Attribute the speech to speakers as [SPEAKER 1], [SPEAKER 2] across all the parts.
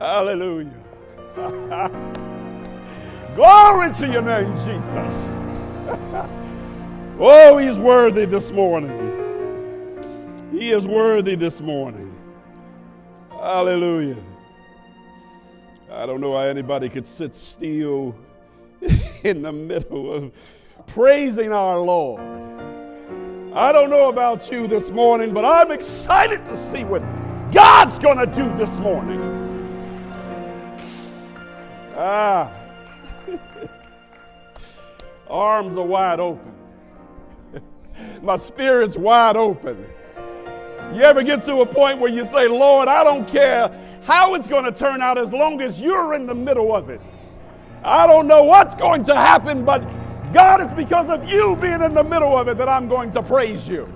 [SPEAKER 1] Hallelujah. Glory to your name, Jesus. oh, he's worthy this morning. He is worthy this morning. Hallelujah. I don't know how anybody could sit still in the middle of praising our Lord. I don't know about you this morning, but I'm excited to see what God's going to do this morning. Ah. Arms are wide open. My spirit's wide open. You ever get to a point where you say, Lord, I don't care how it's going to turn out as long as you're in the middle of it. I don't know what's going to happen, but God, it's because of you being in the middle of it that I'm going to praise you.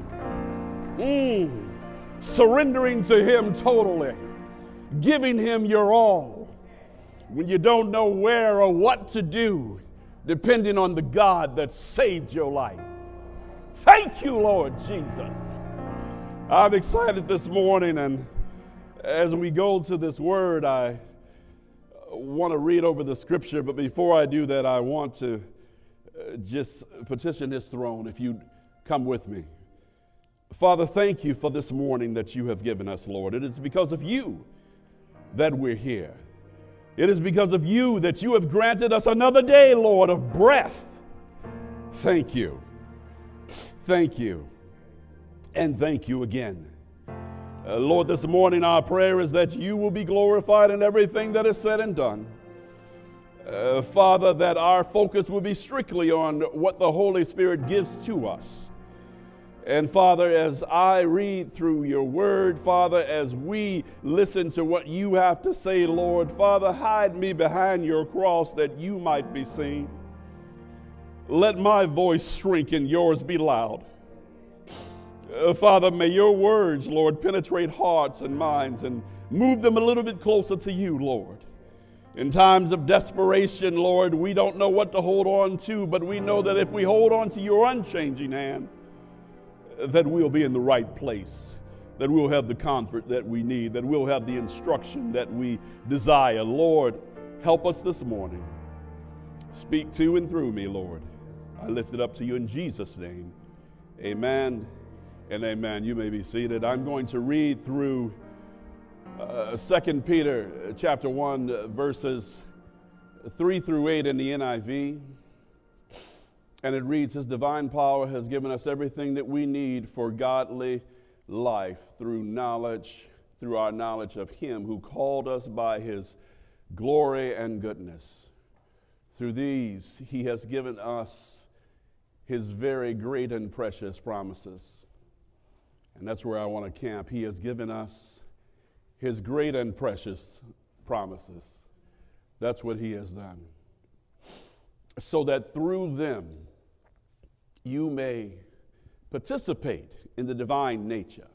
[SPEAKER 1] Mm. Surrendering to Him totally, giving Him your all. When you don't know where or what to do, depending on the God that saved your life. Thank you, Lord Jesus. I'm excited this morning, and as we go to this word, I want to read over the scripture, but before I do that, I want to uh, just petition his throne if you'd come with me. Father, thank you for this morning that you have given us, Lord. It is because of you that we're here. It is because of you that you have granted us another day, Lord, of breath. Thank you. Thank you. And thank you again. Uh, Lord, this morning our prayer is that you will be glorified in everything that is said and done. Uh, Father, that our focus will be strictly on what the Holy Spirit gives to us. And Father, as I read through your word, Father, as we listen to what you have to say, Lord, Father, hide me behind your cross that you might be seen. Let my voice shrink and yours be loud. Uh, Father, may your words, Lord, penetrate hearts and minds and move them a little bit closer to you, Lord. In times of desperation, Lord, we don't know what to hold on to, but we know that if we hold on to your unchanging hand, that we'll be in the right place, that we'll have the comfort that we need, that we'll have the instruction that we desire. Lord, help us this morning. Speak to and through me, Lord. I lift it up to you in Jesus' name. Amen and amen. You may be seated. I'm going to read through uh, 2 Peter chapter 1, uh, verses 3 through 8 in the NIV. And it reads His divine power has given us everything that we need for godly life through knowledge, through our knowledge of Him who called us by His glory and goodness. Through these, He has given us His very great and precious promises and that's where I want to camp. He has given us His great and precious promises. That's what He has done. So that through them you may participate in the divine nature,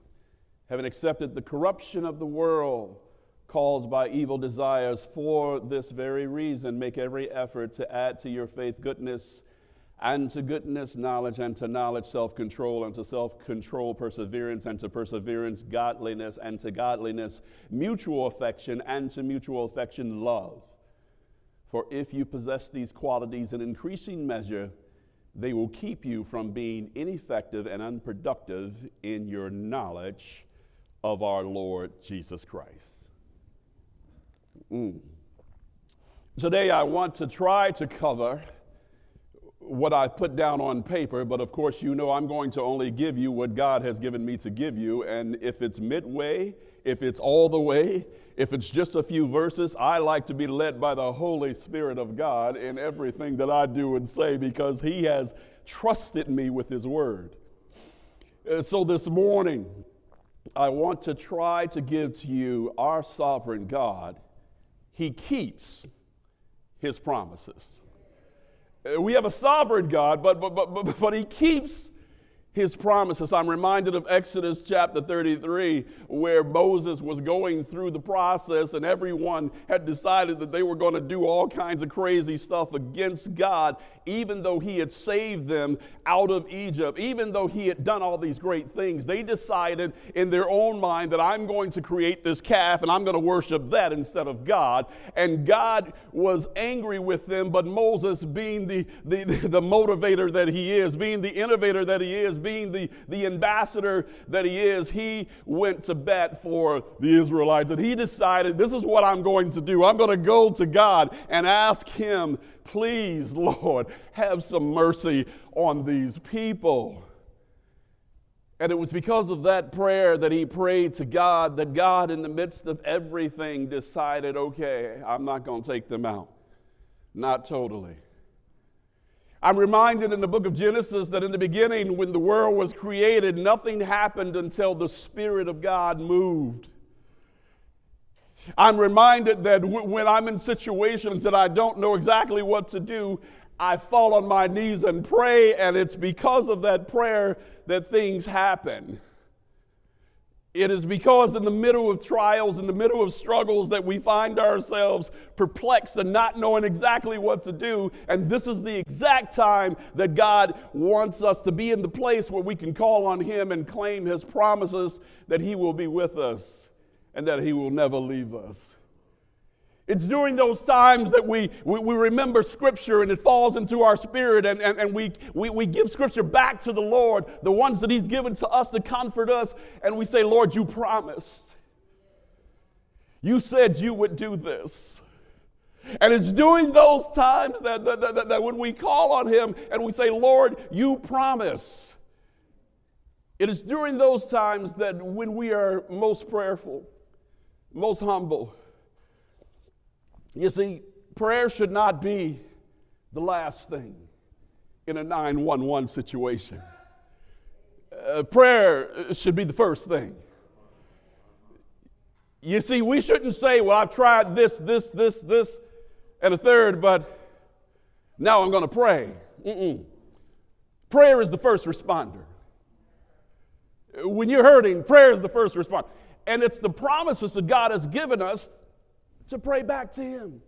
[SPEAKER 1] having accepted the corruption of the world caused by evil desires. For this very reason, make every effort to add to your faith goodness and to goodness, knowledge, and to knowledge, self control, and to self control, perseverance, and to perseverance, godliness, and to godliness, mutual affection, and to mutual affection, love. For if you possess these qualities in increasing measure, they will keep you from being ineffective and unproductive in your knowledge of our Lord Jesus Christ. Mm. Today, I want to try to cover what I put down on paper, but of course, you know I'm going to only give you what God has given me to give you. And if it's midway, if it's all the way, if it's just a few verses, I like to be led by the Holy Spirit of God in everything that I do and say because He has trusted me with His Word. Uh, so this morning, I want to try to give to you our sovereign God. He keeps His promises. We have a sovereign God, but, but, but, but He keeps his promises. I'm reminded of Exodus chapter 33, where Moses was going through the process, and everyone had decided that they were going to do all kinds of crazy stuff against God, even though he had saved them out of Egypt, even though he had done all these great things. They decided in their own mind that I'm going to create this calf and I'm going to worship that instead of God. And God was angry with them, but Moses, being the, the, the motivator that he is, being the innovator that he is, being the, the ambassador that he is, he went to bat for the Israelites and he decided, This is what I'm going to do. I'm going to go to God and ask him, Please, Lord, have some mercy on these people. And it was because of that prayer that he prayed to God that God, in the midst of everything, decided, okay, I'm not going to take them out. Not totally. I'm reminded in the book of Genesis that in the beginning, when the world was created, nothing happened until the Spirit of God moved. I'm reminded that when I'm in situations that I don't know exactly what to do, I fall on my knees and pray, and it's because of that prayer that things happen. It is because in the middle of trials, in the middle of struggles, that we find ourselves perplexed and not knowing exactly what to do. And this is the exact time that God wants us to be in the place where we can call on Him and claim His promises that He will be with us and that He will never leave us. It's during those times that we, we, we, remember Scripture and it falls into our spirit and, and, and we, we, we give Scripture back to the Lord, the ones that He's given to us to comfort us, and we say, Lord, you promised. You said you would do this. And it's during those times that, that, that, that when we call on Him and we say, Lord, you promise. It is during those times that when we are most prayerful, most humble, you see, prayer should not be the last thing in a 911 situation. Uh, prayer should be the first thing. You see, we shouldn't say, Well, I've tried this, this, this, this, and a third, but now I'm going to pray. Mm-mm. Prayer is the first responder. When you're hurting, prayer is the first response. And it's the promises that God has given us to pray back to Him.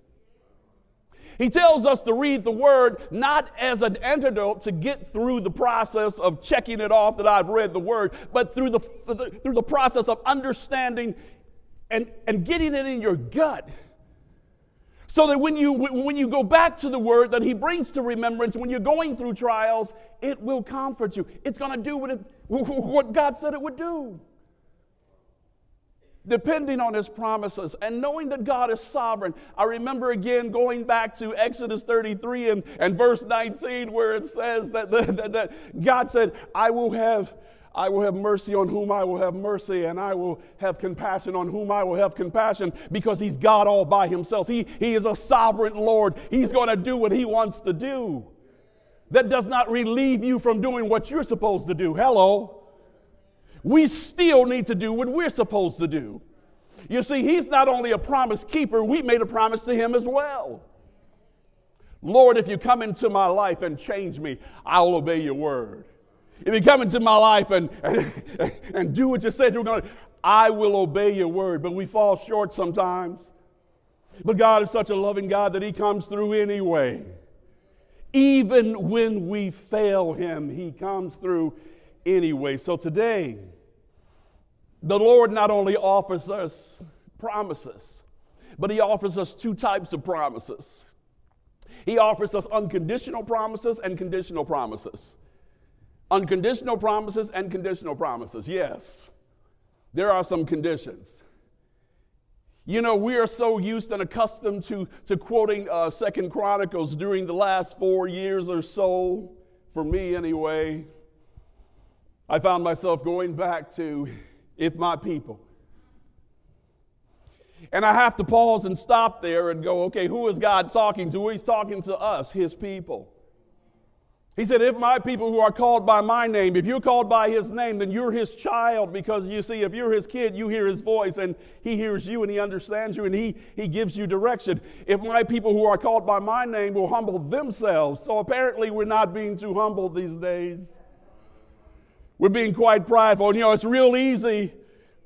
[SPEAKER 1] He tells us to read the Word not as an antidote to get through the process of checking it off that I've read the Word, but through the, through the process of understanding and, and getting it in your gut. So that when you, when you go back to the Word that He brings to remembrance, when you're going through trials, it will comfort you. It's going to do what, it, what God said it would do depending on his promises and knowing that God is sovereign. I remember again going back to Exodus 33 and, and verse 19 where it says that, the, that, that God said, I will have. I will have mercy on whom I will have mercy, and I will have compassion on whom I will have compassion, because He's God all by Himself. He, he is a sovereign Lord. He's going to do what He wants to do. That does not relieve you from doing what you're supposed to do. Hello we still need to do what we're supposed to do. You see, He's not only a promise keeper, we made a promise to Him as well. Lord, if you come into my life and change me, I'll obey your word. If you come into my life and, and, and do what you said you were going to, I will obey your word. But we fall short sometimes. But God is such a loving God that He comes through anyway. Even when we fail Him, He comes through anyway. So today, the Lord not only offers us promises, but He offers us two types of promises. He offers us unconditional promises and conditional promises. Unconditional promises and conditional promises, yes. There are some conditions. You know, we are so used and accustomed to, to quoting uh, Second Chronicles during the last four years or so, for me anyway. I found myself going back to if my people. And I have to pause and stop there and go, okay, who is God talking to? He's talking to us, his people. He said, If my people who are called by my name, if you're called by his name, then you're his child. Because you see, if you're his kid, you hear his voice and he hears you and he understands you and he, he gives you direction. If my people who are called by my name will humble themselves. So apparently, we're not being too humble these days. We're being quite prideful. And you know, it's real easy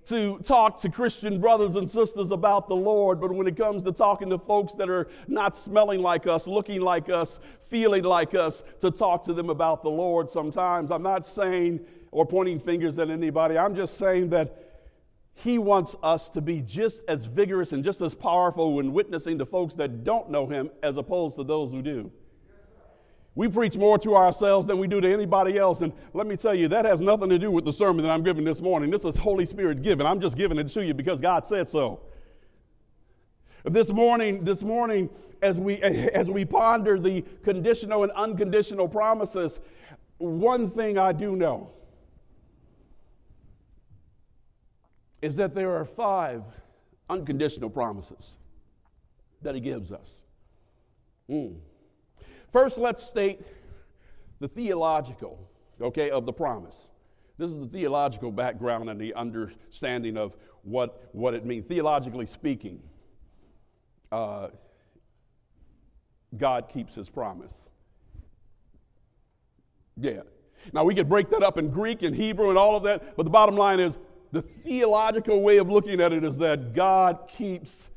[SPEAKER 1] to talk to Christian brothers and sisters about the Lord, but when it comes to talking to folks that are not smelling like us, looking like us, feeling like us, to talk to them about the Lord sometimes, I'm not saying or pointing fingers at anybody. I'm just saying that He wants us to be just as vigorous and just as powerful when witnessing to folks that don't know Him as opposed to those who do. We preach more to ourselves than we do to anybody else. And let me tell you, that has nothing to do with the sermon that I'm giving this morning. This is Holy Spirit given. I'm just giving it to you because God said so. This morning, this morning, as we as we ponder the conditional and unconditional promises, one thing I do know is that there are five unconditional promises that he gives us. Mm. First, let's state the theological, okay, of the promise. This is the theological background and the understanding of what, what it means. Theologically speaking, uh, God keeps his promise. Yeah. Now, we could break that up in Greek and Hebrew and all of that, but the bottom line is the theological way of looking at it is that God keeps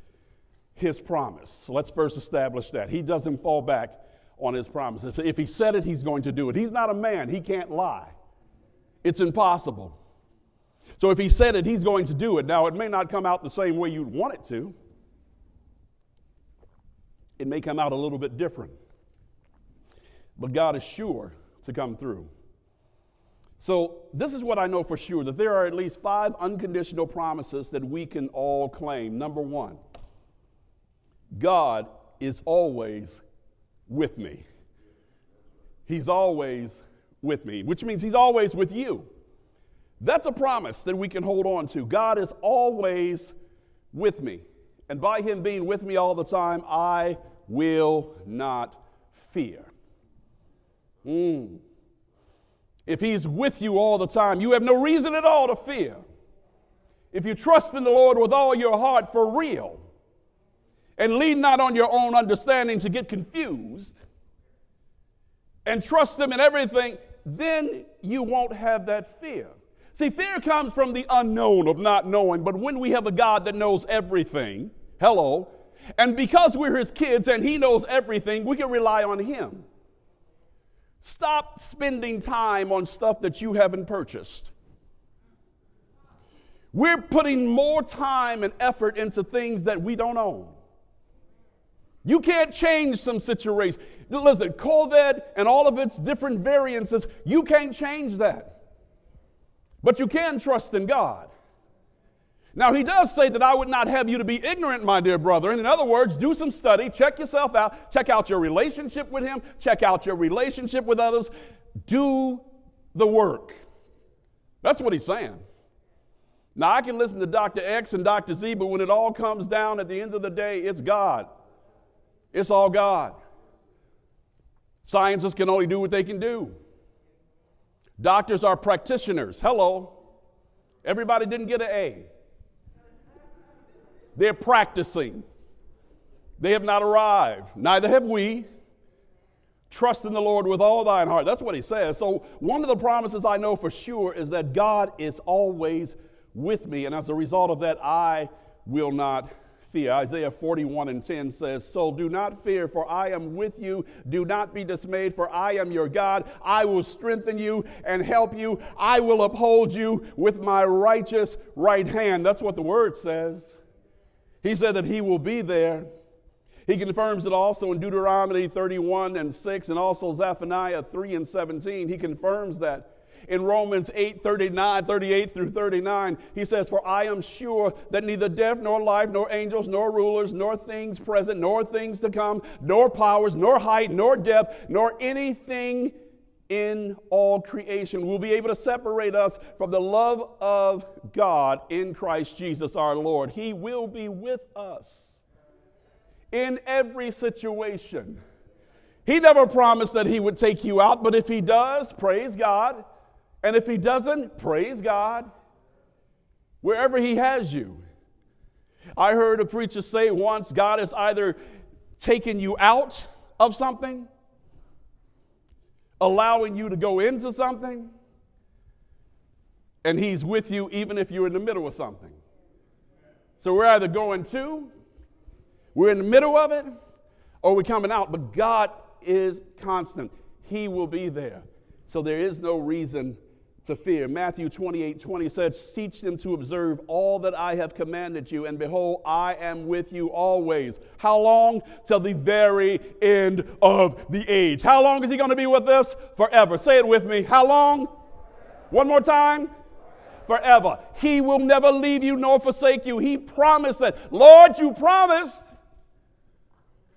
[SPEAKER 1] his promise. So let's first establish that. He doesn't fall back on his promises. If he said it, he's going to do it. He's not a man, he can't lie. It's impossible. So if he said it, he's going to do it. Now, it may not come out the same way you'd want it to, it may come out a little bit different. But God is sure to come through. So, this is what I know for sure that there are at least five unconditional promises that we can all claim. Number one, God is always with me. He's always with me, which means He's always with you. That's a promise that we can hold on to. God is always with me. And by Him being with me all the time, I will not fear. Mm. If He's with you all the time, you have no reason at all to fear. If you trust in the Lord with all your heart for real, and lean not on your own understanding to get confused and trust them in everything, then you won't have that fear. See, fear comes from the unknown of not knowing, but when we have a God that knows everything, hello, and because we're His kids and He knows everything, we can rely on Him. Stop spending time on stuff that you haven't purchased. We're putting more time and effort into things that we don't own. You can't change some situation. Listen, COVID and all of its different variances, you can't change that. But you can trust in God. Now, he does say that I would not have you to be ignorant, my dear brother. And in other words, do some study, check yourself out, check out your relationship with him, check out your relationship with others. Do the work. That's what he's saying. Now, I can listen to Dr. X and Dr. Z, but when it all comes down at the end of the day, it's God. It's all God. Scientists can only do what they can do. Doctors are practitioners. Hello. Everybody didn't get an A. They're practicing. They have not arrived. Neither have we. Trust in the Lord with all thine heart. That's what he says. So, one of the promises I know for sure is that God is always with me. And as a result of that, I will not fear. Isaiah 41 and 10 says, So do not fear, for I am with you. Do not be dismayed, for I am your God. I will strengthen you and help you. I will uphold you with my righteous right hand. That's what the word says. He said that he will be there. He confirms it also in Deuteronomy 31 and 6 and also Zephaniah 3 and 17. He confirms that in Romans 8 39, 38 through 39, he says, For I am sure that neither death, nor life, nor angels, nor rulers, nor things present, nor things to come, nor powers, nor height, nor depth, nor anything in all creation will be able to separate us from the love of God in Christ Jesus our Lord. He will be with us in every situation. He never promised that He would take you out, but if He does, praise God. And if he doesn't, praise God. Wherever he has you. I heard a preacher say once God has either taken you out of something, allowing you to go into something, and He's with you even if you're in the middle of something. So we're either going to, we're in the middle of it, or we're coming out. But God is constant, He will be there. So there is no reason to fear. Matthew 28 20 says, Teach them to observe all that I have commanded you, and behold, I am with you always. How long? Till the very end of the age. How long is He going to be with us? Forever. Say it with me. How long? One more time. Forever. He will never leave you nor forsake you. He promised that. Lord, you promised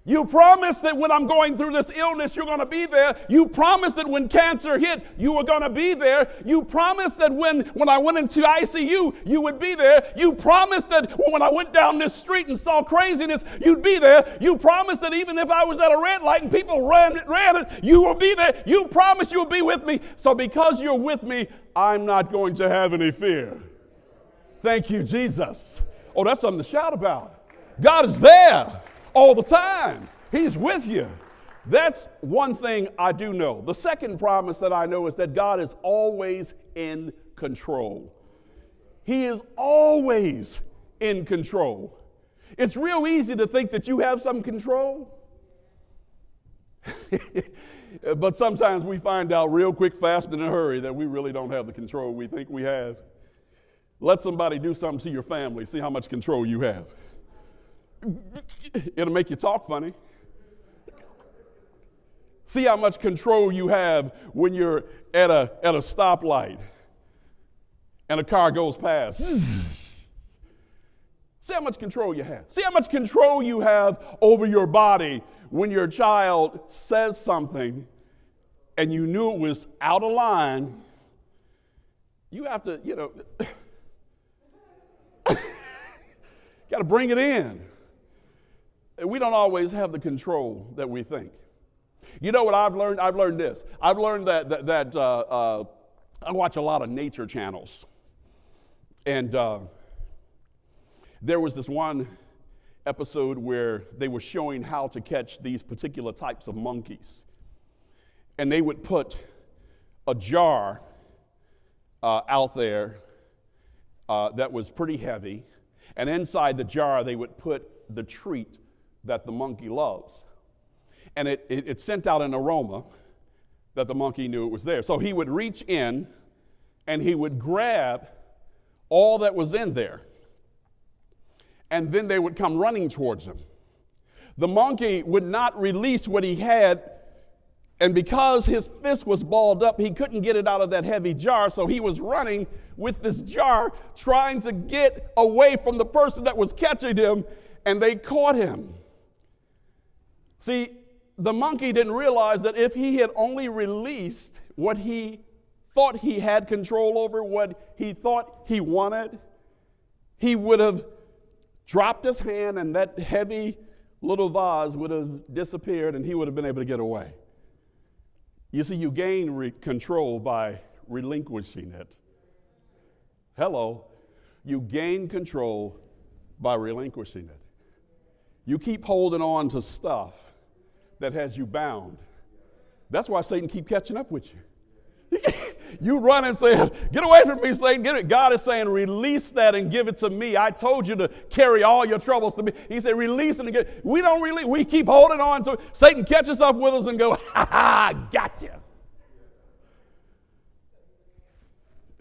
[SPEAKER 1] you promised that when I'm going through this illness, you're going to be there. You promised that when cancer hit, you were going to be there. You promised that when, when I went into ICU, you would be there. You promised that when I went down this street and saw craziness, you'd be there. You promised that even if I was at a red light and people ran, ran it, you will be there. You promised you would be with me. So because you're with me, I'm not going to have any fear. Thank you, Jesus. Oh, that's something to shout about. God is there all the time. He's with you. That's one thing I do know. The second promise that I know is that God is always in control. He is always in control. It's real easy to think that you have some control. but sometimes we find out real quick, fast, and in a hurry that we really don't have the control we think we have. Let somebody do something to your family, see how much control you have. It'll make you talk funny. See how much control you have when you're at a, at a stoplight and a car goes past. See how much control you have. See how much control you have over your body when your child says something and you knew it was out of line. You have to, you know, got to bring it in we don't always have the control that we think. You know what I've learned? I've learned this. I've learned that, that, that uh, uh, I watch a lot of nature channels. And uh, there was this one episode where they were showing how to catch these particular types of monkeys. And they would put a jar uh, out there uh, that was pretty heavy. And inside the jar, they would put the treat that the monkey loves. And it, it, it sent out an aroma that the monkey knew it was there. So he would reach in and he would grab all that was in there. And then they would come running towards him. The monkey would not release what he had, and because his fist was balled up, he couldn't get it out of that heavy jar. So he was running with this jar, trying to get away from the person that was catching him, and they caught him. See, the monkey didn't realize that if he had only released what he thought he had control over, what he thought he wanted, he would have dropped his hand and that heavy little vase would have disappeared and he would have been able to get away. You see, you gain re- control by relinquishing it. Hello. You gain control by relinquishing it. You keep holding on to stuff that has you bound. That's why Satan keep catching up with you. you run and say, Get away from me, Satan. Get it. God is saying, Release that and give it to me. I told you to carry all your troubles to me. He said, Release it and get We don't really, we keep holding on to it. Satan catches up with us and go, Ha ha, gotcha.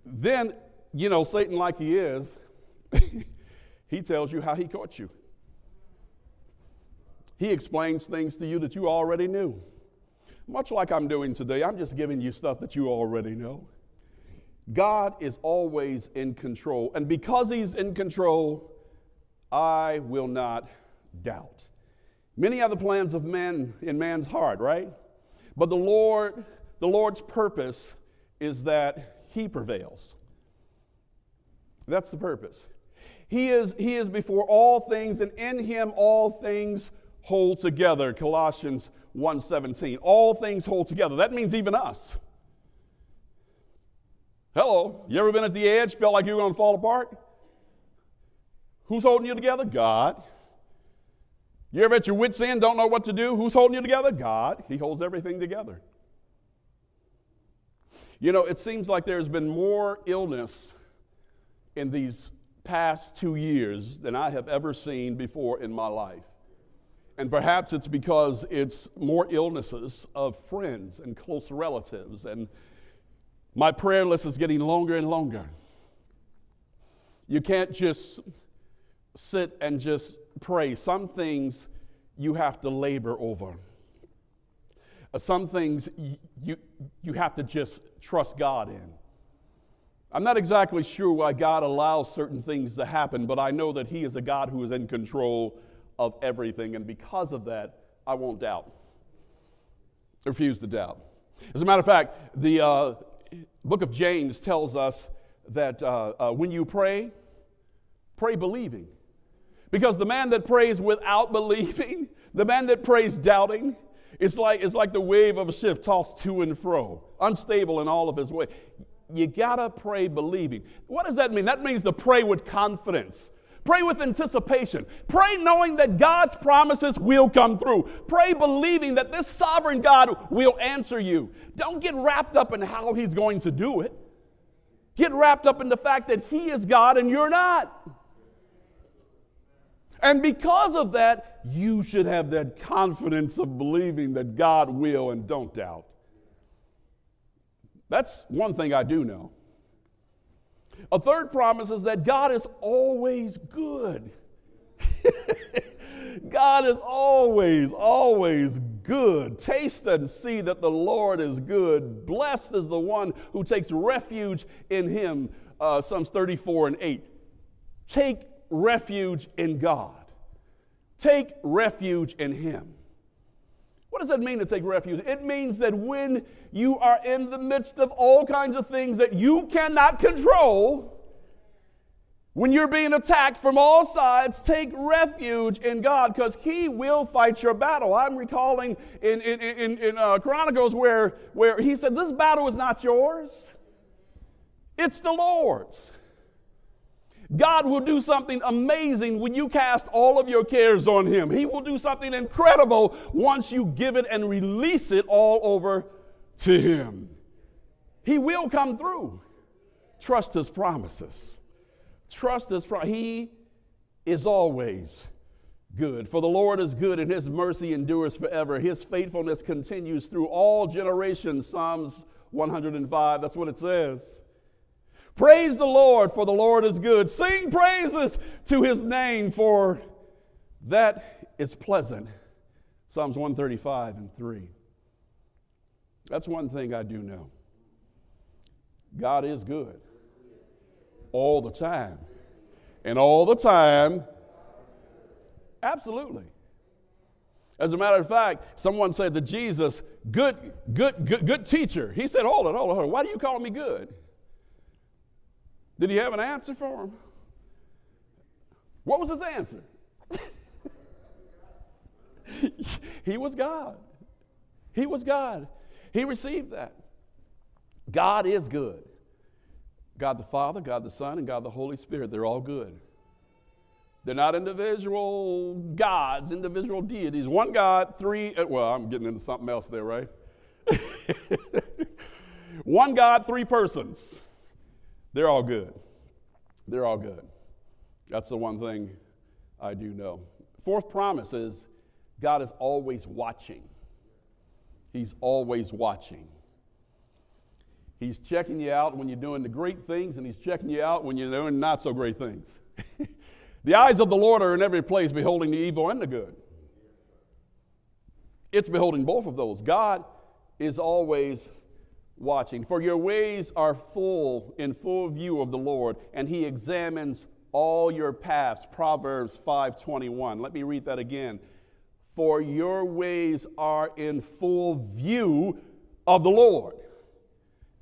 [SPEAKER 1] Then, you know, Satan, like he is, he tells you how he caught you. He explains things to you that you already knew. Much like I'm doing today, I'm just giving you stuff that you already know. God is always in control. And because He's in control, I will not doubt. Many other plans of man in man's heart, right? But the Lord, the Lord's purpose is that He prevails. That's the purpose. He is, he is before all things, and in Him all things hold together colossians 1.17 all things hold together. That means even us. Hello you ever been at the edge felt like you were going to fall apart? Who's holding you together? God. You ever at your wits end don't know what to do? Who's holding you together? God. He holds everything together. You know it seems like there's been more illness in these past two years than I have ever seen before in my life. And perhaps it's because it's more illnesses of friends and close relatives. And my prayer list is getting longer and longer. You can't just sit and just pray. Some things you have to labor over. Uh, some things you, you have to just trust God in. I'm not exactly sure why God allows certain things to happen, but I know that He is a God who is in control of everything, and because of that, I won't doubt. I refuse to doubt. As a matter of fact, the uh, book of James tells us that uh, uh, when you pray, pray believing. Because the man that prays without believing, the man that prays doubting, it's like, it's like the wave of a ship tossed to and fro, unstable in all of his way. You gotta pray believing. What does that mean? That means to pray with confidence. Pray with anticipation. Pray knowing that God's promises will come through. Pray believing that this sovereign God will answer you. Don't get wrapped up in how He's going to do it. Get wrapped up in the fact that He is God and you're not. And because of that, you should have that confidence of believing that God will and don't doubt. That's one thing I do know. A third promise is that God is always good. God is always, always good. Taste and see that the Lord is good. Blessed is the one who takes refuge in him. Uh, Psalms 34 and 8. Take refuge in God. Take refuge in him. What does that mean to take refuge? It means that when you are in the midst of all kinds of things that you cannot control, when you're being attacked from all sides, take refuge in God because He will fight your battle. I'm recalling in, in, in, in uh, Chronicles where, where He said, This battle is not yours, it's the Lord's. God will do something amazing when you cast all of your cares on Him. He will do something incredible once you give it and release it all over to Him. He will come through. Trust His promises. Trust His promises. He is always good. For the Lord is good and His mercy endures forever. His faithfulness continues through all generations. Psalms 105, that's what it says. Praise the Lord, for the Lord is good. Sing praises to his name, for that is pleasant. Psalms 135 and 3. That's one thing I do know God is good all the time. And all the time, absolutely. As a matter of fact, someone said to Jesus, good, good, good, good teacher. He said, Hold it, hold it, hold it. Why do you call me good? Did he have an answer for him? What was his answer? he was God. He was God. He received that. God is good. God the Father, God the Son, and God the Holy Spirit, they're all good. They're not individual gods, individual deities. One God, three, uh, well, I'm getting into something else there, right? One God, three persons. They're all good. They're all good. That's the one thing I do know. Fourth promise is God is always watching. He's always watching. He's checking you out when you're doing the great things, and He's checking you out when you're doing not so great things. the eyes of the Lord are in every place, beholding the evil and the good. It's beholding both of those. God is always watching. For your ways are full, in full view of the Lord, and he examines all your paths. Proverbs 5:21. Let me read that again. For your ways are in full view of the Lord,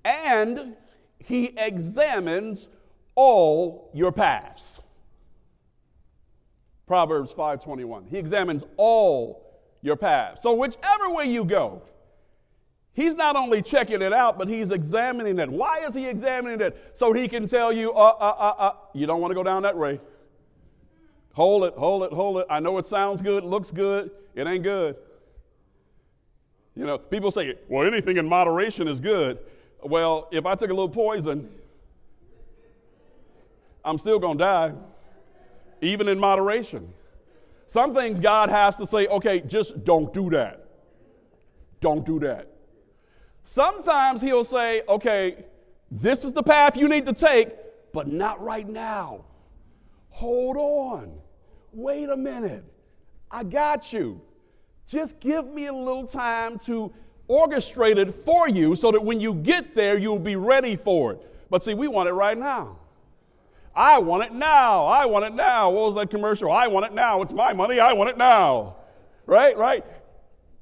[SPEAKER 1] and he examines all your paths. Proverbs 5:21. He examines all your paths. So whichever way you go, He's not only checking it out, but he's examining it. Why is he examining it? So he can tell you, uh, uh, uh, uh, you don't want to go down that way. Hold it, hold it, hold it. I know it sounds good, looks good, it ain't good. You know, people say, well, anything in moderation is good. Well, if I took a little poison, I'm still going to die, even in moderation. Some things God has to say, okay, just don't do that. Don't do that. Sometimes He'll say, okay, this is the path you need to take, but not right now. Hold on. Wait a minute. I got you. Just give me a little time to orchestrate it for you so that when you get there, you'll be ready for it. But see, we want it right now. I want it now. I want it now. What was that commercial? I want it now. It's my money. I want it now. Right? Right?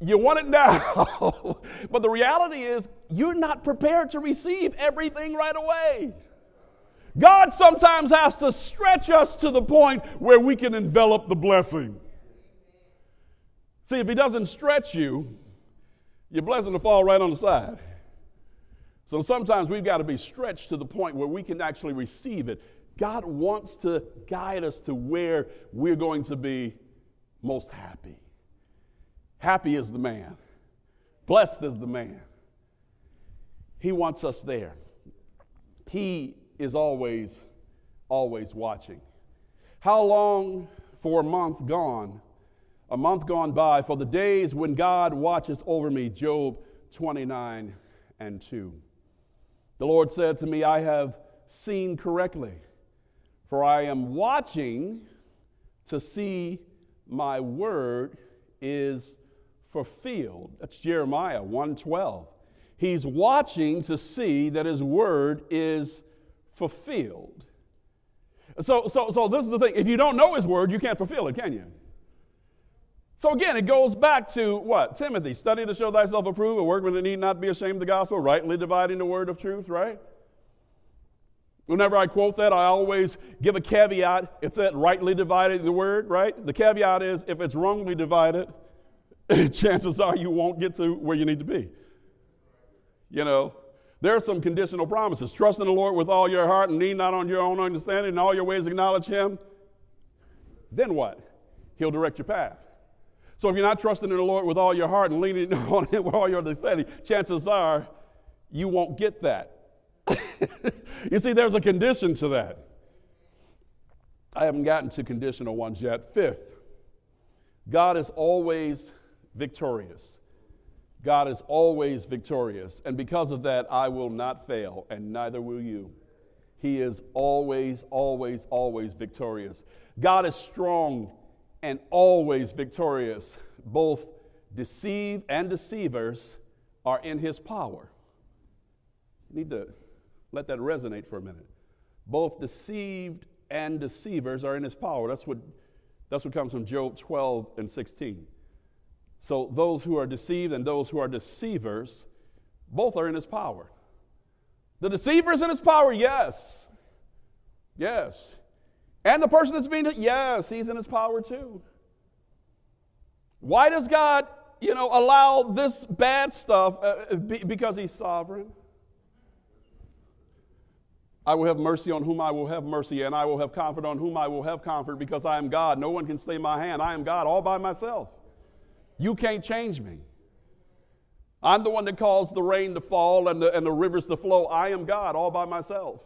[SPEAKER 1] You want it now. but the reality is, you're not prepared to receive everything right away. God sometimes has to stretch us to the point where we can envelop the blessing. See, if He doesn't stretch you, your blessing will fall right on the side. So sometimes we've got to be stretched to the point where we can actually receive it. God wants to guide us to where we're going to be most happy. Happy is the man, blessed is the man. He wants us there. He is always, always watching. How long for a month gone? A month gone by for the days when God watches over me. Job 29 and 2. The Lord said to me, I have seen correctly, for I am watching to see my word is fulfilled. That's Jeremiah 112. He's watching to see that his word is fulfilled. So, so, so this is the thing. If you don't know his word, you can't fulfill it, can you? So again, it goes back to what? Timothy, study to show thyself approved, a workman that need not be ashamed of the gospel, rightly dividing the word of truth, right? Whenever I quote that, I always give a caveat. It's that rightly divided the word, right? The caveat is if it's wrongly divided, chances are you won't get to where you need to be. You know, there are some conditional promises. Trust in the Lord with all your heart and lean not on your own understanding. In all your ways acknowledge Him. Then what? He'll direct your path. So if you're not trusting in the Lord with all your heart and leaning on Him with all your understanding, chances are you won't get that. you see, there's a condition to that. I haven't gotten to conditional ones yet. Fifth, God is always victorious. God is always victorious. And because of that, I will not fail, and neither will you. He is always, always, always victorious. God is strong and always victorious. Both deceive and deceivers are in his power. Need to let that resonate for a minute. Both deceived and deceivers are in his power. That's what, that's what comes from Job 12 and 16. So those who are deceived and those who are deceivers, both are in his power. The deceiver is in his power, yes. Yes. And the person that's being, yes, he's in his power too. Why does God, you know, allow this bad stuff? Uh, be, because he's sovereign. I will have mercy on whom I will have mercy, and I will have comfort on whom I will have comfort, because I am God. No one can stay my hand. I am God all by myself. You can't change me. I'm the one that caused the rain to fall and the, and the rivers to flow. I am God all by myself.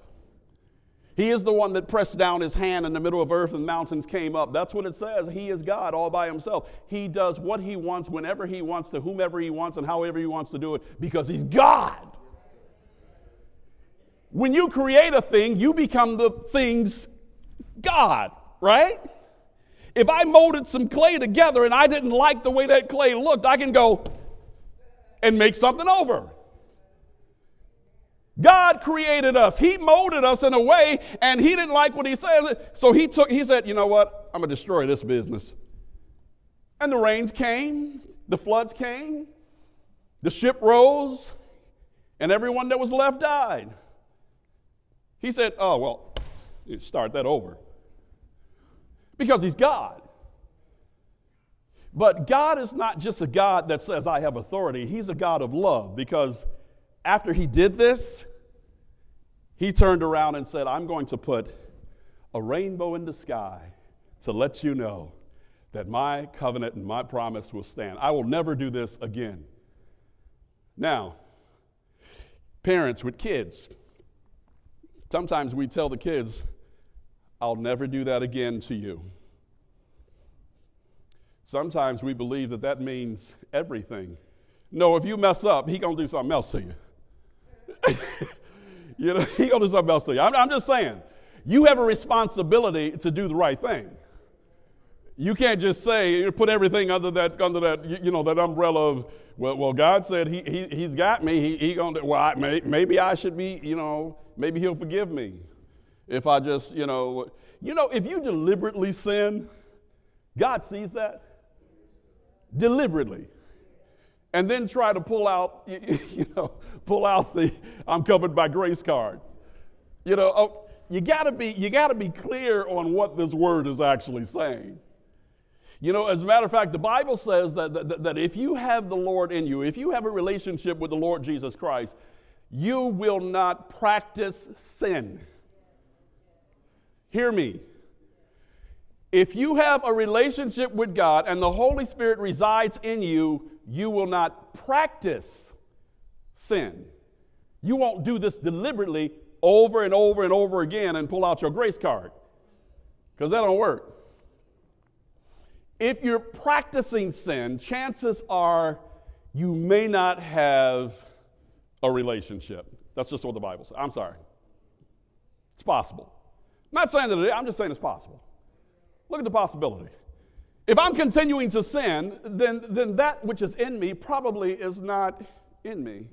[SPEAKER 1] He is the one that pressed down his hand in the middle of earth and mountains came up. That's what it says. He is God all by himself. He does what he wants, whenever he wants, to whomever he wants, and however he wants to do it because he's God. When you create a thing, you become the thing's God, right? If I molded some clay together and I didn't like the way that clay looked, I can go and make something over. God created us. He molded us in a way, and He didn't like what He said. So He took, He said, you know what? I'm gonna destroy this business. And the rains came, the floods came, the ship rose, and everyone that was left died. He said, Oh, well, start that over because he's God. But God is not just a God that says, I have authority. He's a God of love because after he did this, he turned around and said, I'm going to put a rainbow in the sky to let you know that my covenant and my promise will stand. I will never do this again. Now, parents with kids, sometimes we tell the kids, I'll never do that again to you. Sometimes we believe that that means everything. No, if you mess up, he gonna do something else to you. you know, he gonna do something else to you. I'm, I'm just saying, you have a responsibility to do the right thing. You can't just say, you put everything under that, under that, you know, that umbrella of, well, well God said he, he, he's got me. He, he gonna, do well, I, may, maybe I should be, you know, maybe he'll forgive me if I just, you know, you know, if you deliberately sin, God sees that deliberately, and then try to pull out, you know, pull out the "I'm covered by grace" card. You know, oh, you gotta be, you gotta be clear on what this word is actually saying. You know, as a matter of fact, the Bible says that, that, that if you have the Lord in you, if you have a relationship with the Lord Jesus Christ, you will not practice sin. Hear me. If you have a relationship with God and the Holy Spirit resides in you, you will not practice sin. You won't do this deliberately over and over and over again and pull out your grace card because that don't work. If you're practicing sin, chances are you may not have a relationship. That's just what the Bible says. I'm sorry. It's possible. I'm not saying that it is, I'm just saying it's possible. Look at the possibility. If I'm continuing to sin, then, then that which is in me probably is not in me.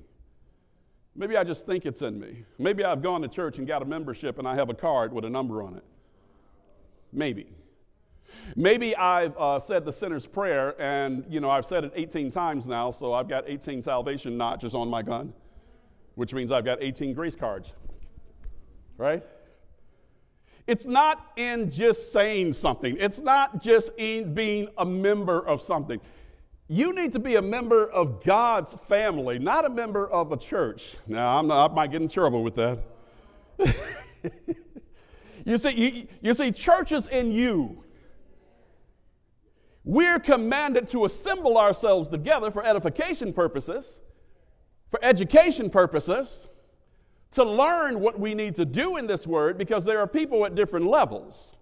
[SPEAKER 1] Maybe I just think it's in me. Maybe I've gone to church and got a membership and I have a card with a number on it. Maybe. Maybe I've uh, said the sinner's prayer and, you know, I've said it 18 times now, so I've got 18 salvation notches on my gun, which means I've got 18 grace cards. Right? It's not in just saying something, it's not just in being a member of something. You need to be a member of God's family, not a member of a church. Now, I'm not, I might get in trouble with that. you, see, you, you see, church is in you. We're commanded to assemble ourselves together for edification purposes, for education purposes to learn what we need to do in this word because there are people at different levels.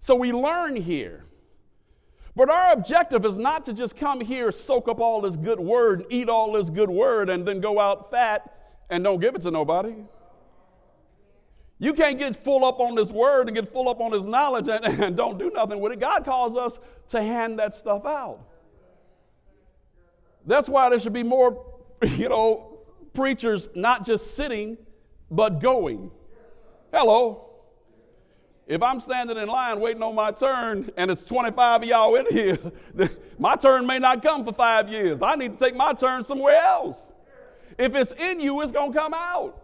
[SPEAKER 1] So we learn here. But our objective is not to just come here, soak up all this good word, eat all this good word, and then go out fat and don't give it to nobody. You can't get full up on this word and get full up on this knowledge and, and don't do nothing with it. God calls us to hand that stuff out. That's why there should be more, you know, preachers not just sitting, but going. Hello. If I'm standing in line waiting on my turn and it's 25 of y'all in here, my turn may not come for five years. I need to take my turn somewhere else. If it's in you, it's going to come out.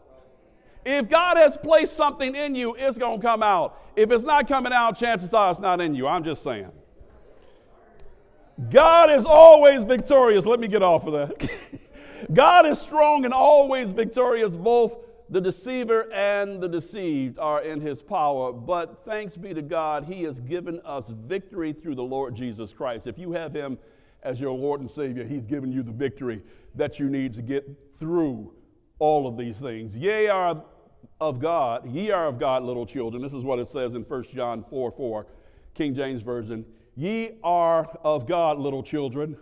[SPEAKER 1] If God has placed something in you, it's going to come out. If it's not coming out, chances are it's not in you. I'm just saying. God is always victorious. Let me get off of that. God is strong and always victorious. Both the deceiver and the deceived are in his power. But thanks be to God, he has given us victory through the Lord Jesus Christ. If you have him as your Lord and Savior, he's given you the victory that you need to get through all of these things. Ye are of God, ye are of God, little children. This is what it says in 1 John 4 4, King James Version. Ye are of God, little children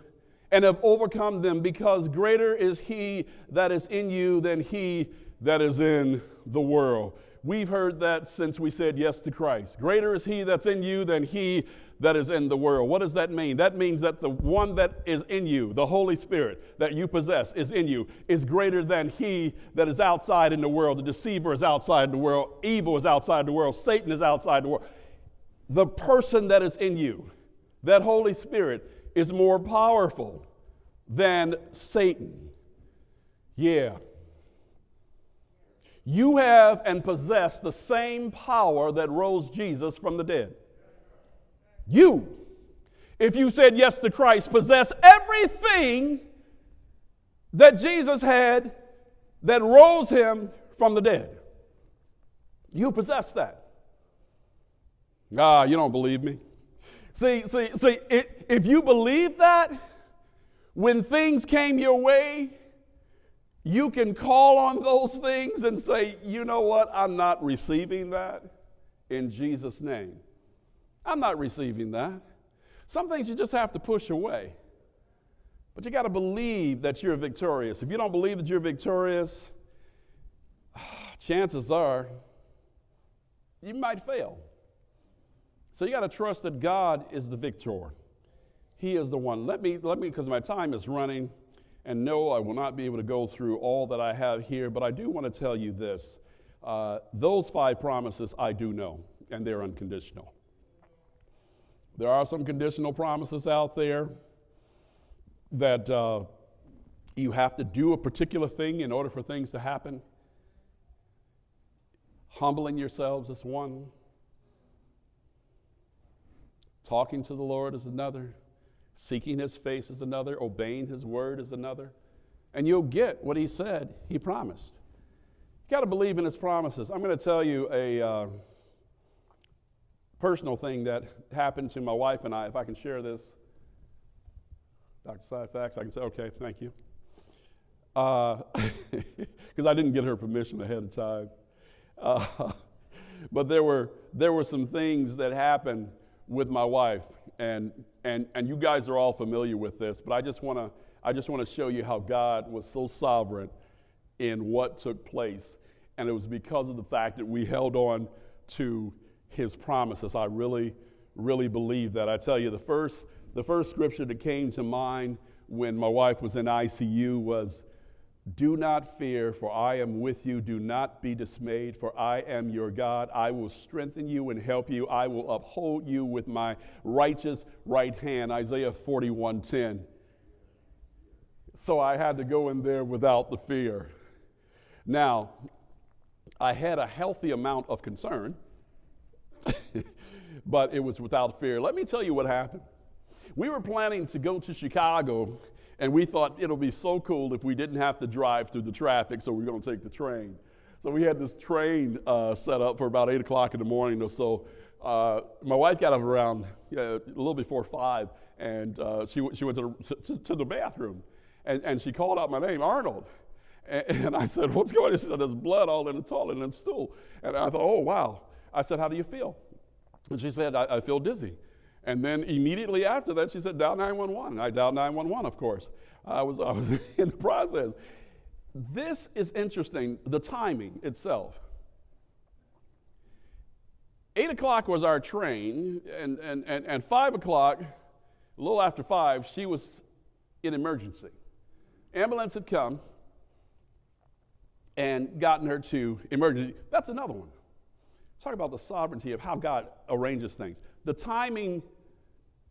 [SPEAKER 1] and have overcome them, because greater is he that is in you than he that is in the world. We've heard that since we said yes to Christ. Greater is he that's in you than he that is in the world. What does that mean? That means that the one that is in you, the Holy Spirit that you possess, is in you, is greater than he that is outside in the world. The deceiver is outside the world, evil is outside the world, Satan is outside the world. The person that is in you, that Holy Spirit, is more powerful than Satan. Yeah. You have and possess the same power that rose Jesus from the dead. You, if you said yes to Christ, possess everything that Jesus had that rose him from the dead. You possess that. Ah, you don't believe me. See, see, see, it, if you believe that, when things came your way, you can call on those things and say, you know what, I'm not receiving that. in Jesus' name. I'm not receiving that. Some things you just have to push away. But you got to believe that you're victorious. If you don't believe that you're victorious, chances are you might fail. So you got to trust that God is the victor. He is the one. Let me, let me, because my time is running, and no, I will not be able to go through all that I have here, but I do want to tell you this. Uh, those five promises I do know, and they're unconditional. There are some conditional promises out there that uh, you have to do a particular thing in order for things to happen. Humbling yourselves is one. Talking to the Lord is another. Seeking his face is another. Obeying his word is another. And you'll get what he said he promised. You got to believe in his promises. I'm going to tell you a uh, personal thing that happened to my wife and I, if I can share this. Dr. Cifax, I can say, okay, thank you. Because uh, I didn't get her permission ahead of time. Uh, but there were, there were some things that happened with my wife, and, and, and you guys are all familiar with this, but I just want to I just want to show you how God was so sovereign in what took place. And it was because of the fact that we held on to his promises. I really, really believe that. I tell you, the first, the first scripture that came to mind when my wife was in ICU was do not fear, for I am with you. Do not be dismayed, for I am your God. I will strengthen you and help you. I will uphold you with my righteous right hand. Isaiah 41:10. So I had to go in there without the fear. Now, I had a healthy amount of concern, but it was without fear. Let me tell you what happened. We were planning to go to Chicago and we thought it'll be so cool if we didn't have to drive through the traffic, so we're going to take the train. So we had this train uh, set up for about 8 o'clock in the morning or so. Uh, my wife got up around uh, a little before 5, and uh, she, she went to the, to, to the bathroom. And, and she called out my name, Arnold. And, and I said, What's going on? She said, There's blood all in the toilet and the stool. And I thought, Oh, wow. I said, How do you feel? And she said, I, I feel dizzy. And then immediately after that, she said, dial 911. I dialed 911, of course. I was, I was in the process. This is interesting, the timing itself. Eight o'clock was our train, and, and, and, and five o'clock, a little after five, she was in emergency. Ambulance had come and gotten her to emergency. That's another one. Talk about the sovereignty of how God arranges things. The timing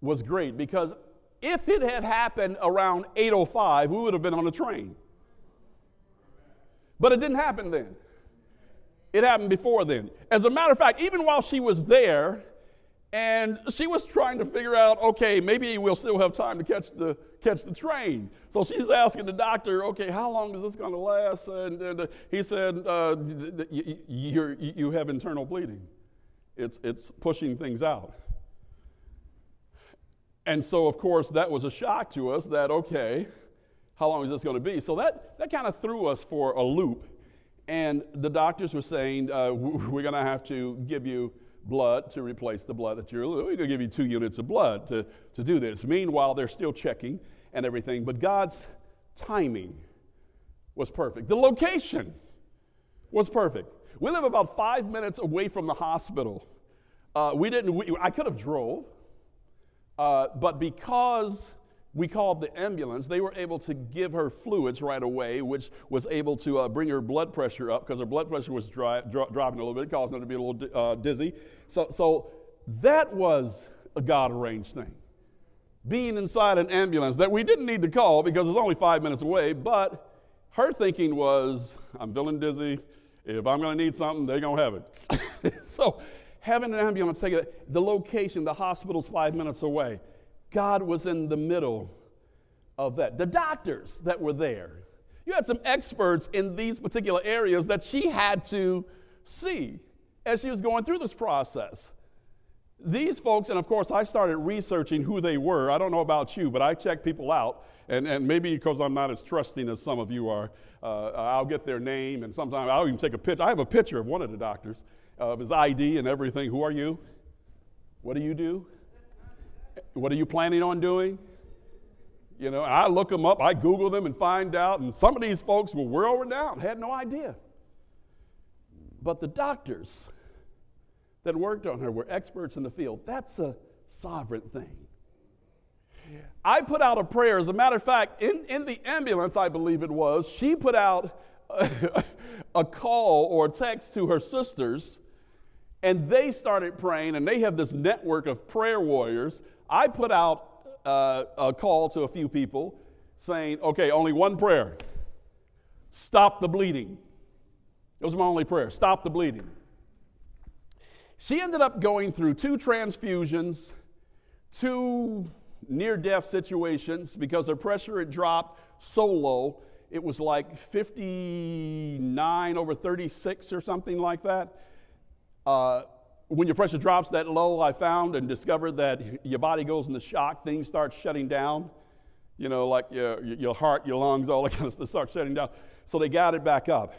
[SPEAKER 1] was great because if it had happened around 8:05, we would have been on a train. But it didn't happen then. It happened before then. As a matter of fact, even while she was there, and she was trying to figure out, okay, maybe we'll still have time to catch the catch the train. So she's asking the doctor, okay, how long is this going to last? And, and uh, he said, uh, you, you have internal bleeding. It's, it's pushing things out. And so, of course, that was a shock to us that, okay, how long is this going to be? So that, that kind of threw us for a loop. And the doctors were saying, uh, we're going to have to give you blood to replace the blood that you're, we're going to give you two units of blood to, to do this. Meanwhile, they're still checking and everything, but God's timing was perfect. The location was perfect. We live about five minutes away from the hospital. Uh, we didn't, we, I could have drove, uh, but because we called the ambulance, they were able to give her fluids right away, which was able to uh, bring her blood pressure up because her blood pressure was dry, dro- dropping a little bit, causing her to be a little uh, dizzy. So, so that was a God arranged thing. Being inside an ambulance that we didn't need to call because it's only five minutes away, but her thinking was, I'm feeling dizzy. If I'm going to need something, they're going to have it. so having an ambulance take it, the location, the hospital's five minutes away. God was in the middle of that. The doctors that were there, you had some experts in these particular areas that she had to see as she was going through this process. These folks, and of course, I started researching who they were. I don't know about you, but I check people out, and, and maybe because I'm not as trusting as some of you are, uh, I'll get their name, and sometimes I'll even take a picture. I have a picture of one of the doctors, of his ID and everything. Who are you? What do you do? What are you planning on doing? You know, I look them up, I Google them and find out, and some of these folks were world renowned, had no idea. But the doctors that worked on her were experts in the field. That's a sovereign thing. I put out a prayer. As a matter of fact, in, in the ambulance, I believe it was, she put out a, a call or a text to her sisters, and they started praying, and they have this network of prayer warriors. I put out uh, a call to a few people saying, okay, only one prayer stop the bleeding. It was my only prayer stop the bleeding. She ended up going through two transfusions, two near death situations because her pressure had dropped so low. It was like 59 over 36 or something like that. Uh, when your pressure drops that low, I found and discovered that your body goes into shock, things start shutting down. You know, like your, your heart, your lungs, all that kind of stuff start shutting down. So they got it back up.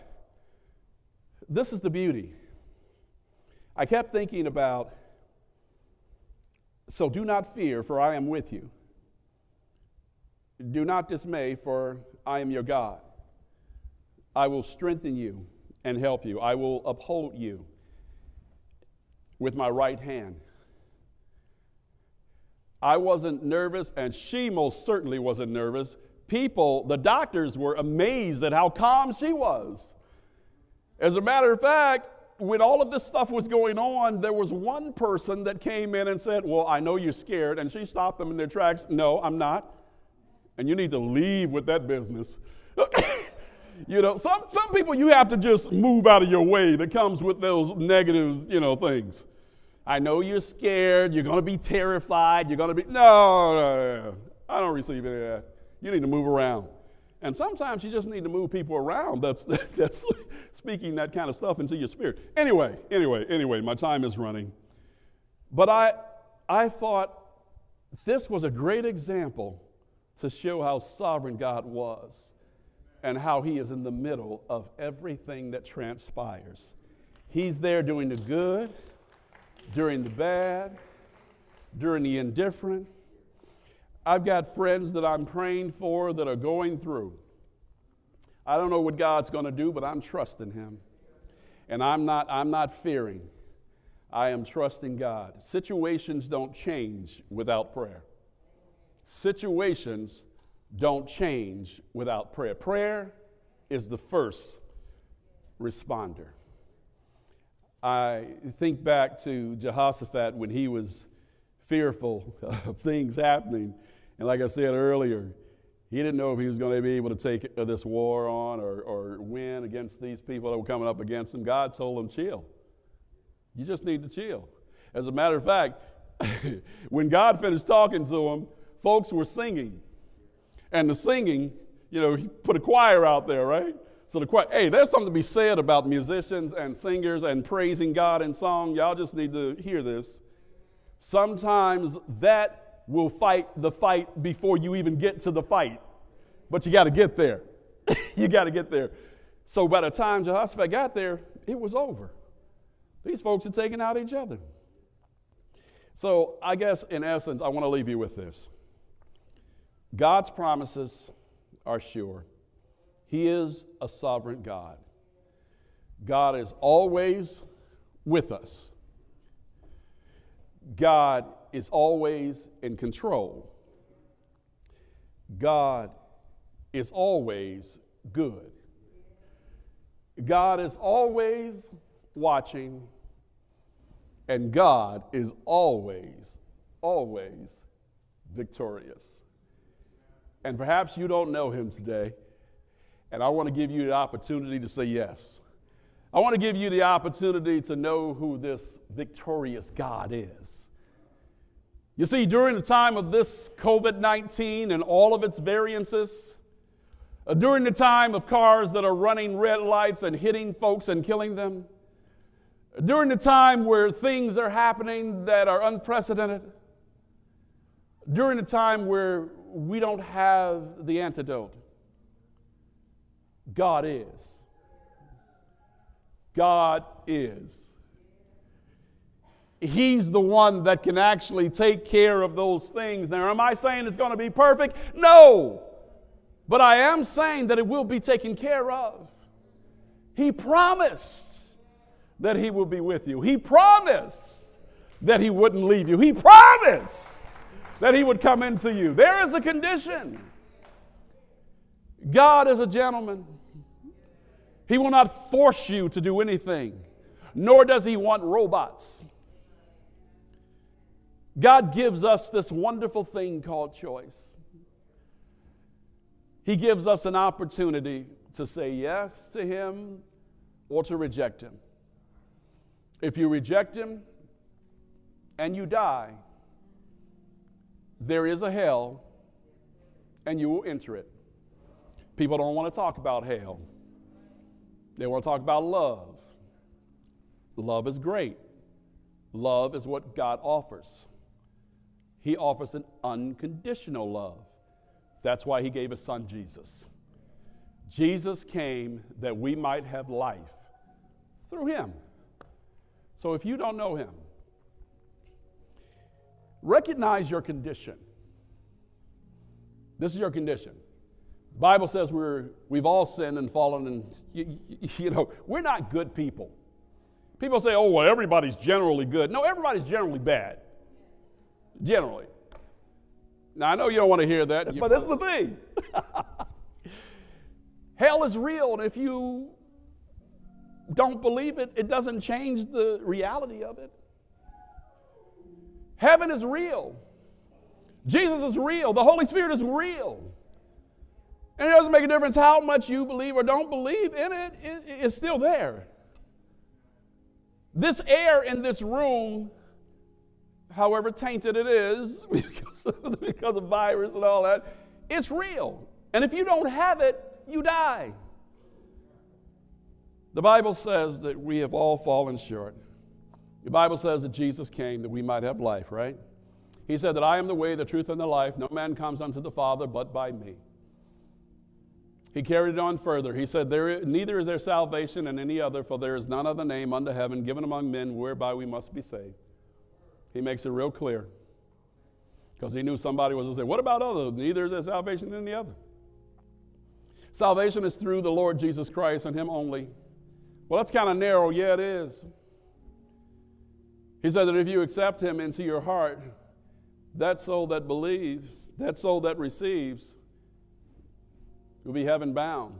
[SPEAKER 1] This is the beauty. I kept thinking about, so do not fear, for I am with you. Do not dismay, for I am your God. I will strengthen you and help you. I will uphold you with my right hand. I wasn't nervous, and she most certainly wasn't nervous. People, the doctors were amazed at how calm she was. As a matter of fact, when all of this stuff was going on, there was one person that came in and said, Well, I know you're scared. And she stopped them in their tracks. No, I'm not. And you need to leave with that business. you know, some, some people you have to just move out of your way that comes with those negative, you know, things. I know you're scared. You're going to be terrified. You're going to be, no, no, no, I don't receive any of that. You need to move around. And sometimes you just need to move people around that's, that's speaking that kind of stuff into your spirit. Anyway, anyway, anyway, my time is running. But I, I thought this was a great example to show how sovereign God was and how He is in the middle of everything that transpires. He's there doing the good, during the bad, during the indifferent. I've got friends that I'm praying for that are going through. I don't know what God's going to do, but I'm trusting Him. And I'm not, I'm not fearing. I am trusting God. Situations don't change without prayer. Situations don't change without prayer. Prayer is the first responder. I think back to Jehoshaphat when he was fearful of things happening. And like I said earlier, he didn't know if he was going to be able to take uh, this war on or, or win against these people that were coming up against him. God told him, chill. You just need to chill. As a matter of fact, when God finished talking to him, folks were singing. And the singing, you know, he put a choir out there, right? So the question, hey, there's something to be said about musicians and singers and praising God in song. Y'all just need to hear this. Sometimes that will fight the fight before you even get to the fight. But you got to get there. you got to get there. So by the time Jehoshaphat got there, it was over. These folks had taken out each other. So I guess in essence, I want to leave you with this God's promises are sure. He is a sovereign God. God is always with us. God is always in control. God is always good. God is always watching. And God is always, always victorious. And perhaps you don't know him today. And I want to give you the opportunity to say yes. I want to give you the opportunity to know who this victorious God is. You see, during the time of this COVID 19 and all of its variances, uh, during the time of cars that are running red lights and hitting folks and killing them, during the time where things are happening that are unprecedented, during the time where we don't have the antidote, God is. God is. He's the one that can actually take care of those things. Now, am I saying it's going to be perfect? No. But I am saying that it will be taken care of. He promised that He will be with you. He promised that He wouldn't leave you. He promised that He would come into you. There is a condition. God is a gentleman. He will not force you to do anything, nor does He want robots. God gives us this wonderful thing called choice. He gives us an opportunity to say yes to Him or to reject Him. If you reject Him and you die, there is a hell and you will enter it. People don't want to talk about hell, they want to talk about love. Love is great, love is what God offers. He offers an unconditional love. That's why He gave His Son Jesus. Jesus came that we might have life through Him. So if you don't know Him, recognize your condition. This is your condition. Bible says we're, we've all sinned and fallen, and you, you know, we're not good people. People say, oh, well, everybody's generally good. No, everybody's generally bad. Generally. Now, I know you don't want to hear that, but that's the thing. Hell is real, and if you don't believe it, it doesn't change the reality of it. Heaven is real. Jesus is real. The Holy Spirit is real. And it doesn't make a difference how much you believe or don't believe in it, it's still there. This air in this room however tainted it is because of, because of virus and all that, it's real. And if you don't have it, you die. The Bible says that we have all fallen short. The Bible says that Jesus came that we might have life, right? He said that I am the way, the truth, and the life. No man comes unto the Father but by me. He carried it on further. He said, there, Neither is there salvation in any other, for there is none other name under heaven given among men whereby we must be saved. He makes it real clear. Because he knew somebody was going to say, What about other? Neither is there salvation in the other. Salvation is through the Lord Jesus Christ and Him only. Well, that's kind of narrow. Yeah, it is. He said that if you accept Him into your heart, that soul that believes, that soul that receives, will be heaven bound.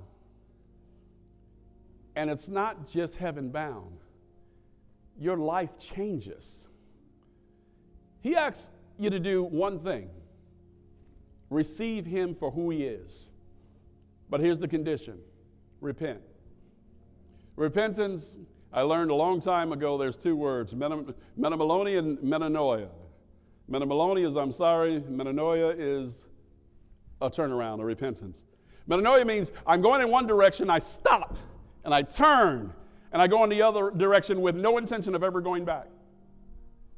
[SPEAKER 1] And it's not just heaven bound, your life changes. He asks you to do one thing receive him for who he is. But here's the condition repent. Repentance, I learned a long time ago, there's two words metameloni and metanoia. Metameloni is I'm sorry, metanoia is a turnaround, a repentance. Metanoia means I'm going in one direction, I stop, and I turn, and I go in the other direction with no intention of ever going back.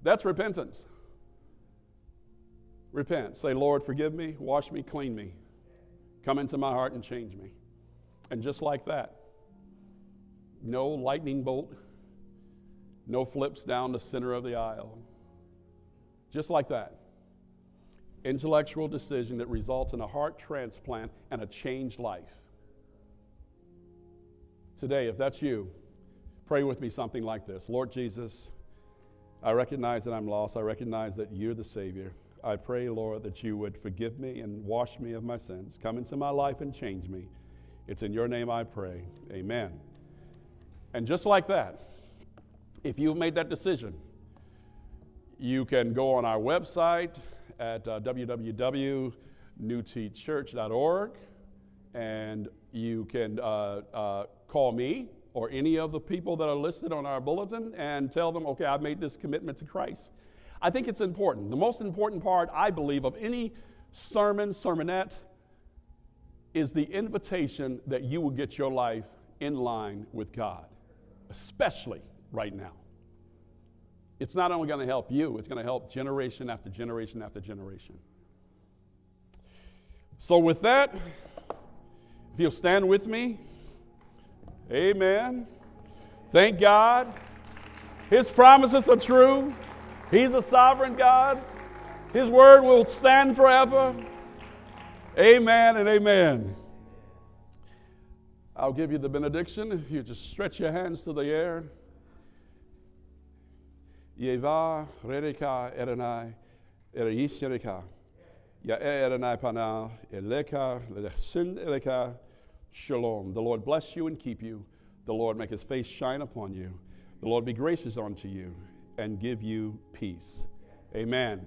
[SPEAKER 1] That's repentance. Repent. Say, Lord, forgive me, wash me, clean me. Come into my heart and change me. And just like that, no lightning bolt, no flips down the center of the aisle. Just like that. Intellectual decision that results in a heart transplant and a changed life. Today, if that's you, pray with me something like this Lord Jesus, I recognize that I'm lost. I recognize that you're the Savior. I pray, Lord, that you would forgive me and wash me of my sins. Come into my life and change me. It's in your name I pray. Amen. And just like that, if you've made that decision, you can go on our website at uh, www.newtchurch.org and you can uh, uh, call me or any of the people that are listed on our bulletin and tell them, okay, I've made this commitment to Christ. I think it's important. The most important part, I believe, of any sermon, sermonette, is the invitation that you will get your life in line with God, especially right now. It's not only going to help you, it's going to help generation after generation after generation. So, with that, if you'll stand with me, amen. Thank God. His promises are true. He's a sovereign God. His word will stand forever. Amen and amen. I'll give you the benediction if you just stretch your hands to the air. Yeva redeka erenai yereka. Ya er, erenai pana eleka lechsin eleka shalom. The Lord bless you and keep you. The Lord make his face shine upon you. The Lord be gracious unto you and give you peace. Amen.